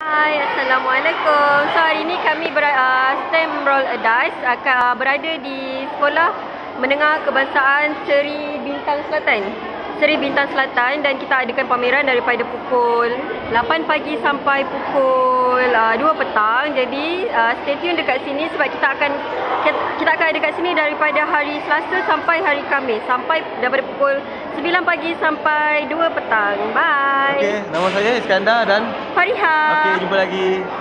Hai, Assalamualaikum. So hari ini kami ber, uh, STEM Roll Dice akan uh, berada di sekolah menengah kebangsaan Seri Bintang Selatan. Seri Bintang Selatan dan kita adakan pameran daripada pukul 8 pagi sampai pukul uh, 2 petang. Jadi uh, stay tune dekat sini sebab kita akan kita akan ada dekat sini daripada hari Selasa sampai hari Khamis sampai daripada pukul 9 pagi sampai 2 petang. Bye. Okey, nama saya Iskandar dan Fariha. okey jumpa lagi.